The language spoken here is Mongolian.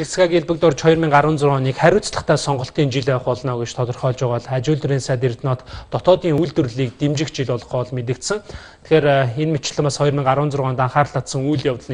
Эрсгаг элбэгд орж 2016 оныг хариуцлагатай сонголтын жил авах болно гэж тодорхойлж байгаа бол хажуулдрын сайд Эрдэнэт дотоодын үйлдвэрлэлийг дэмжих жил болох бол мэдэгдсэн. Тэгэхээр э, энэ мэтлэн бас 2016 онд анхаарал татсан үйл явдал